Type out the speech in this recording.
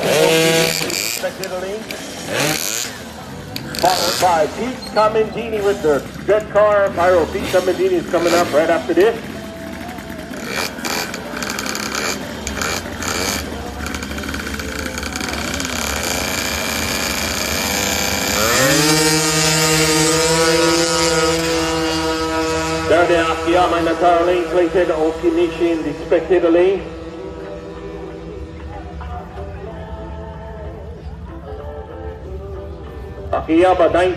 OTDC spectator lane. Followed by Pete Comendini with the red car. Pyro Pete Comendini is coming up right after this. Derde Akiyama in the car lane, Klayton Okinishi in the spectator lane. אך יהיה בה עדיין